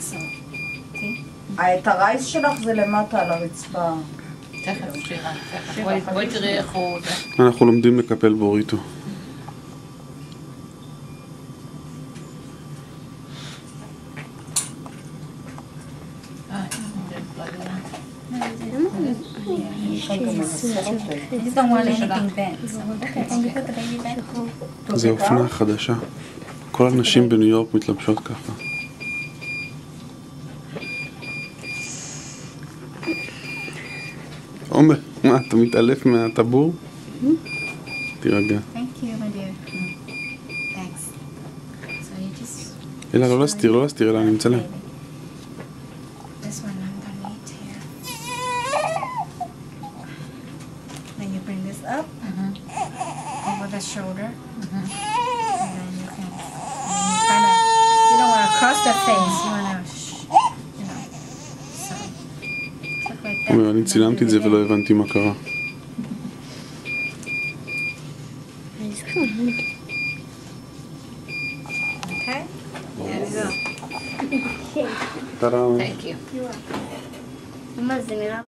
see? את הרייס שלך זה למטה על הרצפה. תכף, שירה, תכף. בואי- בואי תראי איך הוא... אנחנו לומדים לקפל בוריטו. אה? זה אופנה חדשה. כל הנשים בניו יורק מתלבשות ככה. עומר, מה, אתה מתעלף מהטבור? תירגע. Thank you, my dear. Thanks. So you just... אלא לא להסתיר, לא להסתיר, אלא אני מצלם. This one underneath here. Then you bring this up over the shoulder. And then you can, and you kind of, you don't want to cross the face. הוא אומר, אני צילמתי את זה ולא הבנתי מה קרה. אוקיי. תודה רבה.